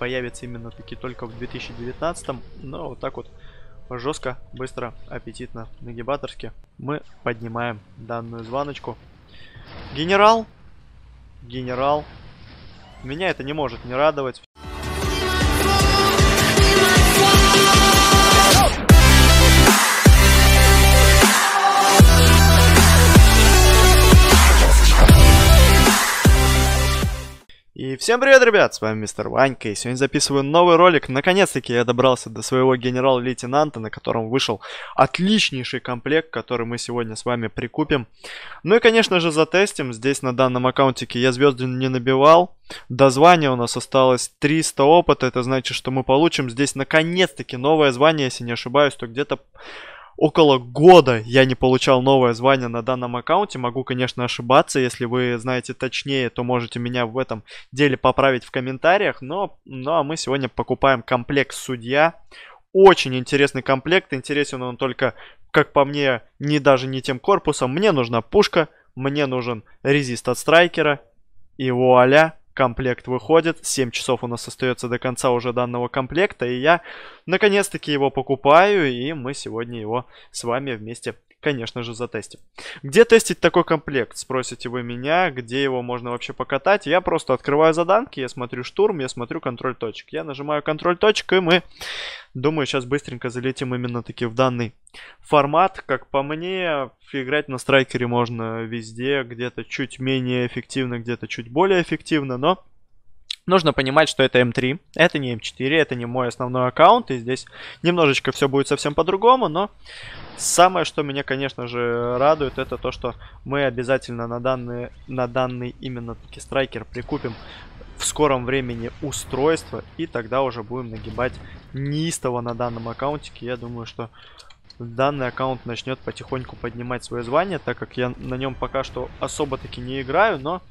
появится именно таки только в 2019. Но вот так вот жестко, быстро, аппетитно, нагибаторски мы поднимаем данную звоночку. Генерал. Генерал. Меня это не может не радовать. И всем привет, ребят, с вами мистер Ванька, и сегодня записываю новый ролик. Наконец-таки я добрался до своего генерал-лейтенанта, на котором вышел отличнейший комплект, который мы сегодня с вами прикупим. Ну и, конечно же, затестим. Здесь на данном аккаунтике я звезды не набивал. До звания у нас осталось 300 опыта, это значит, что мы получим здесь наконец-таки новое звание, если не ошибаюсь, то где-то около года я не получал новое звание на данном аккаунте. Могу, конечно, ошибаться. Если вы знаете точнее, то можете меня в этом деле поправить в комментариях. Но, ну а мы сегодня покупаем комплект судья. Очень интересный комплект. Интересен он только, как по мне, не даже не тем корпусом. Мне нужна пушка, мне нужен резист от страйкера. И вуаля, комплект выходит. 7 часов у нас остается до конца уже данного комплекта. И я наконец-таки его покупаю. И мы сегодня его с вами вместе конечно же, затестим. Где тестить такой комплект, спросите вы меня, где его можно вообще покатать. Я просто открываю заданки, я смотрю штурм, я смотрю контроль точек. Я нажимаю контроль точек, и мы, думаю, сейчас быстренько залетим именно таки в данный формат. Как по мне, играть на страйкере можно везде, где-то чуть менее эффективно, где-то чуть более эффективно, но... Нужно понимать, что это М3, это не М4, это не мой основной аккаунт, и здесь немножечко все будет совсем по-другому, но Самое, что меня, конечно же, радует, это то, что мы обязательно на данный, на данный именно таки страйкер прикупим в скором времени устройство, и тогда уже будем нагибать неистово на данном аккаунтике. Я думаю, что данный аккаунт начнет потихоньку поднимать свое звание, так как я на нем пока что особо таки не играю, но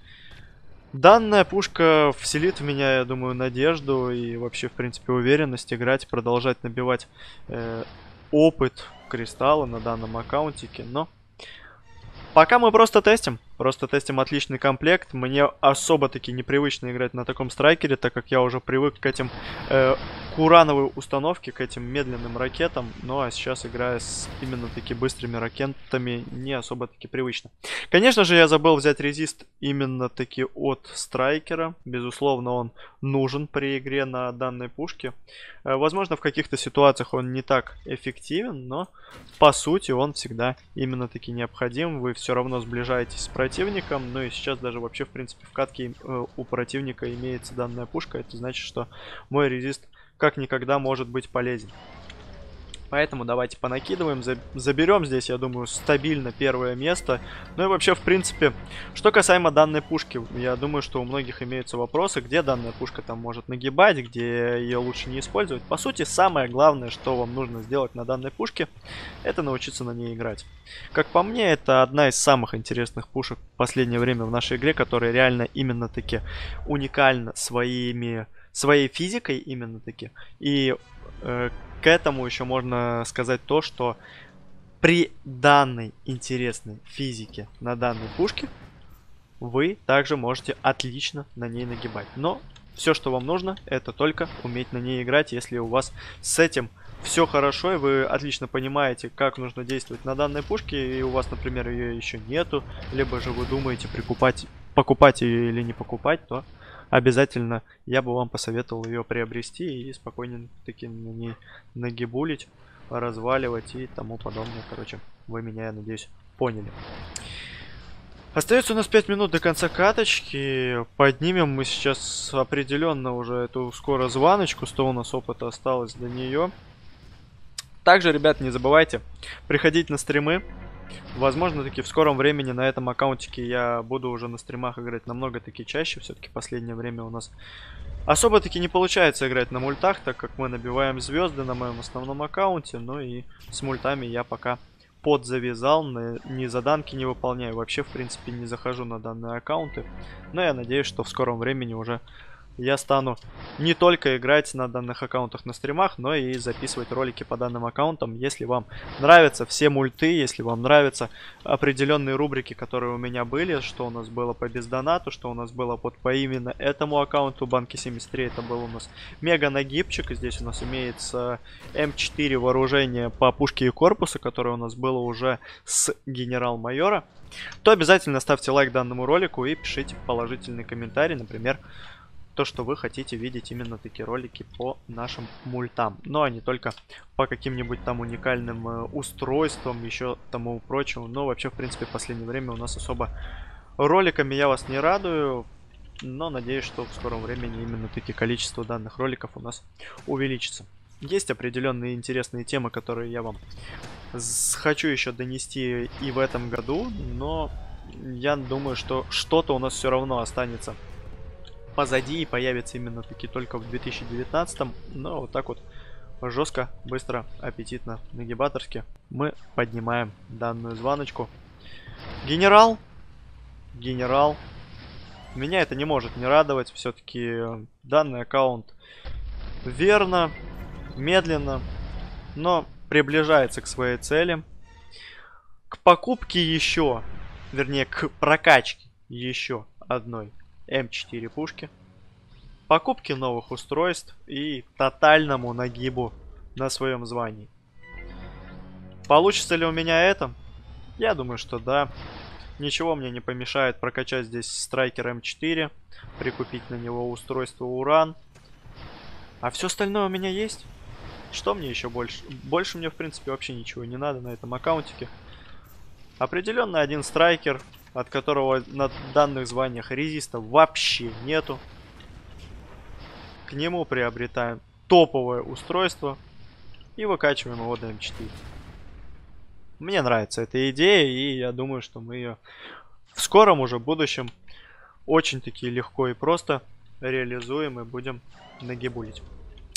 данная пушка вселит в меня, я думаю, надежду и вообще, в принципе, уверенность играть, продолжать набивать э, опыт кристаллы на данном аккаунтике, но пока мы просто тестим. Просто тестим отличный комплект. Мне особо-таки непривычно играть на таком страйкере, так как я уже привык к этим э, урановой установке, к этим медленным ракетам. Ну а сейчас играя с именно таки быстрыми ракетами, не особо-таки привычно. Конечно же, я забыл взять резист именно таки от страйкера. Безусловно, он нужен при игре на данной пушке. Э, возможно, в каких-то ситуациях он не так эффективен, но по сути он всегда именно таки необходим. Вы все равно сближаетесь с противником противником. Ну и сейчас даже вообще, в принципе, в катке э, у противника имеется данная пушка. Это значит, что мой резист как никогда может быть полезен. Поэтому давайте понакидываем, заберем здесь, я думаю, стабильно первое место. Ну и вообще, в принципе, что касаемо данной пушки, я думаю, что у многих имеются вопросы, где данная пушка там может нагибать, где ее лучше не использовать. По сути, самое главное, что вам нужно сделать на данной пушке, это научиться на ней играть. Как по мне, это одна из самых интересных пушек в последнее время в нашей игре, которая реально именно таки уникальна своими своей физикой именно таки и э, к этому еще можно сказать то, что при данной интересной физике на данной пушке вы также можете отлично на ней нагибать. Но все, что вам нужно, это только уметь на ней играть. Если у вас с этим все хорошо, и вы отлично понимаете, как нужно действовать на данной пушке, и у вас, например, ее еще нету, либо же вы думаете прикупать, покупать ее или не покупать, то обязательно я бы вам посоветовал ее приобрести и спокойно таки на ней нагибулить, разваливать и тому подобное. Короче, вы меня, я надеюсь, поняли. Остается у нас 5 минут до конца каточки. Поднимем мы сейчас определенно уже эту скоро звоночку. 100 у нас опыта осталось до нее. Также, ребят, не забывайте приходить на стримы. Возможно, таки в скором времени на этом аккаунтике я буду уже на стримах играть намного таки чаще. Все-таки последнее время у нас особо таки не получается играть на мультах, так как мы набиваем звезды на моем основном аккаунте. Ну и с мультами я пока подзавязал, ни заданки не выполняю. Вообще, в принципе, не захожу на данные аккаунты. Но я надеюсь, что в скором времени уже я стану не только играть на данных аккаунтах на стримах, но и записывать ролики по данным аккаунтам. Если вам нравятся все мульты, если вам нравятся определенные рубрики, которые у меня были, что у нас было по бездонату, что у нас было под по именно этому аккаунту Банки 73, это был у нас мега нагибчик. Здесь у нас имеется М4 вооружение по пушке и корпусу, которое у нас было уже с генерал-майора то обязательно ставьте лайк данному ролику и пишите положительный комментарий, например, то, что вы хотите видеть именно такие ролики по нашим мультам. Но а не только по каким-нибудь там уникальным э, устройствам, еще тому прочему. Но вообще, в принципе, в последнее время у нас особо роликами я вас не радую. Но надеюсь, что в скором времени именно такие количество данных роликов у нас увеличится. Есть определенные интересные темы, которые я вам хочу еще донести и в этом году, но я думаю, что что-то у нас все равно останется позади и появится именно таки только в 2019. Но вот так вот жестко, быстро, аппетитно, нагибаторски мы поднимаем данную звоночку. Генерал. Генерал. Меня это не может не радовать. Все-таки данный аккаунт верно, медленно, но приближается к своей цели. К покупке еще, вернее, к прокачке еще одной М4 пушки, покупке новых устройств и тотальному нагибу на своем звании. Получится ли у меня это? Я думаю, что да. Ничего мне не помешает прокачать здесь страйкер М4, прикупить на него устройство Уран. А все остальное у меня есть. Что мне еще больше? Больше мне, в принципе, вообще ничего не надо на этом аккаунтике. Определенно один страйкер, от которого на данных званиях резиста вообще нету. К нему приобретаем топовое устройство и выкачиваем его до М4. Мне нравится эта идея, и я думаю, что мы ее в скором уже будущем очень-таки легко и просто реализуем и будем нагибулить.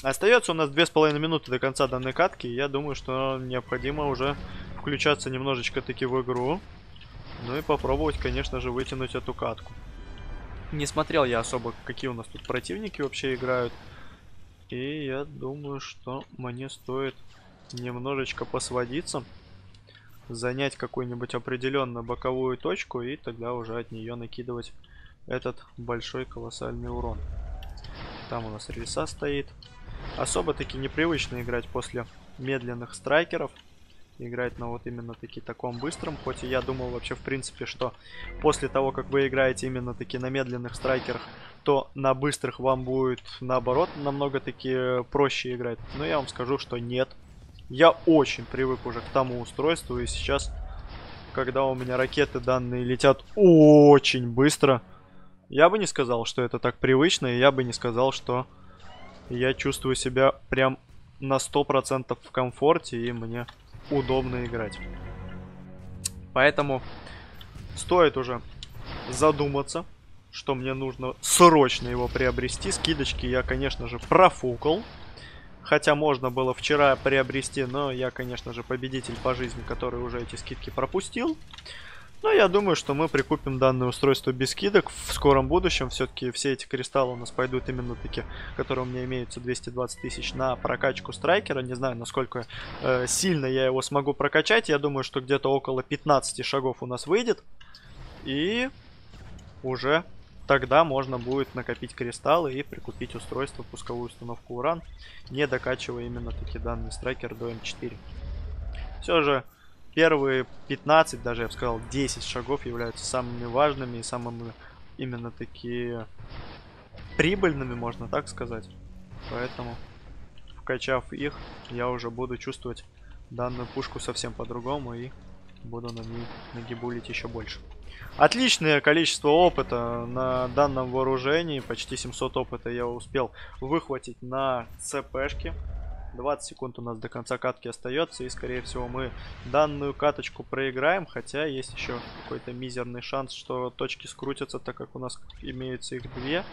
Остается у нас две с половиной минуты до конца данной катки. Я думаю, что необходимо уже включаться немножечко таки в игру. Ну и попробовать, конечно же, вытянуть эту катку. Не смотрел я особо, какие у нас тут противники вообще играют. И я думаю, что мне стоит немножечко посводиться. Занять какую-нибудь определенную боковую точку. И тогда уже от нее накидывать этот большой колоссальный урон. Там у нас рельса стоит. Особо таки непривычно играть после медленных страйкеров. Играть на вот именно таки таком быстром. Хоть и я думал вообще в принципе, что после того, как вы играете именно таки на медленных страйкерах, то на быстрых вам будет наоборот намного таки проще играть. Но я вам скажу, что нет. Я очень привык уже к тому устройству. И сейчас, когда у меня ракеты данные летят очень быстро, я бы не сказал, что это так привычно. И я бы не сказал, что я чувствую себя прям на 100% в комфорте и мне удобно играть. Поэтому стоит уже задуматься, что мне нужно срочно его приобрести. Скидочки я, конечно же, профукал. Хотя можно было вчера приобрести, но я, конечно же, победитель по жизни, который уже эти скидки пропустил. Но я думаю, что мы прикупим данное устройство без скидок в скором будущем. Все-таки все эти кристаллы у нас пойдут именно такие, которые у меня имеются 220 тысяч на прокачку страйкера. Не знаю, насколько э, сильно я его смогу прокачать. Я думаю, что где-то около 15 шагов у нас выйдет. И уже тогда можно будет накопить кристаллы и прикупить устройство, пусковую установку уран, не докачивая именно таки данный страйкер до М4. Все же первые 15, даже я бы сказал 10 шагов являются самыми важными и самыми именно такие прибыльными, можно так сказать. Поэтому, вкачав их, я уже буду чувствовать данную пушку совсем по-другому и буду на ней нагибулить еще больше. Отличное количество опыта на данном вооружении. Почти 700 опыта я успел выхватить на ЦПшке. 20 секунд у нас до конца катки остается, и, скорее всего, мы данную каточку проиграем, хотя есть еще какой-то мизерный шанс, что точки скрутятся, так как у нас имеются их две.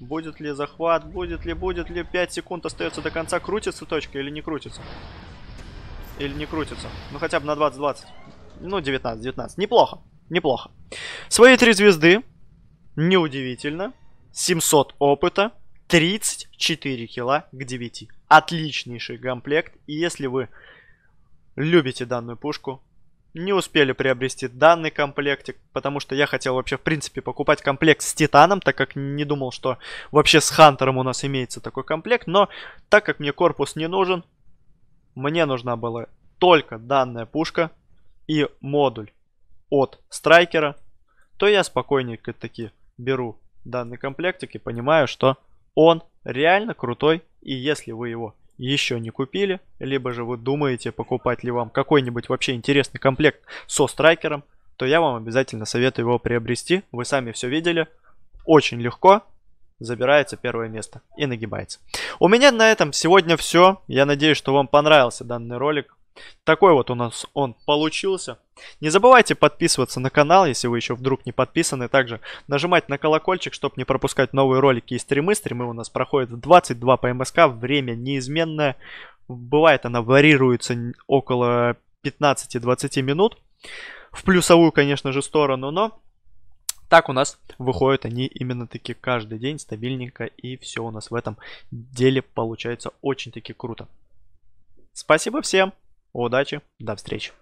Будет ли захват, будет ли, будет ли, 5 секунд остается до конца, крутится точка или не крутится? Или не крутится? Ну, хотя бы на 20-20. Ну, 19-19. Неплохо, неплохо. Свои три звезды, неудивительно. 700 опыта, 34 кило к 9. Отличнейший комплект. И если вы любите данную пушку, не успели приобрести данный комплектик, потому что я хотел вообще, в принципе, покупать комплект с Титаном, так как не думал, что вообще с Хантером у нас имеется такой комплект, но так как мне корпус не нужен, мне нужна была только данная пушка и модуль от Страйкера, то я спокойненько таки беру данный комплектик и понимаю, что он реально крутой, и если вы его еще не купили, либо же вы думаете, покупать ли вам какой-нибудь вообще интересный комплект со страйкером, то я вам обязательно советую его приобрести. Вы сами все видели. Очень легко. Забирается первое место и нагибается. У меня на этом сегодня все. Я надеюсь, что вам понравился данный ролик. Такой вот у нас он получился. Не забывайте подписываться на канал, если вы еще вдруг не подписаны. Также нажимать на колокольчик, чтобы не пропускать новые ролики и стримы. Стримы у нас проходят в 22 по МСК. Время неизменное. Бывает она варьируется около 15-20 минут. В плюсовую, конечно же, сторону, но так у нас выходят они именно таки каждый день стабильненько. И все у нас в этом деле получается очень таки круто. Спасибо всем! Удачи, до встречи.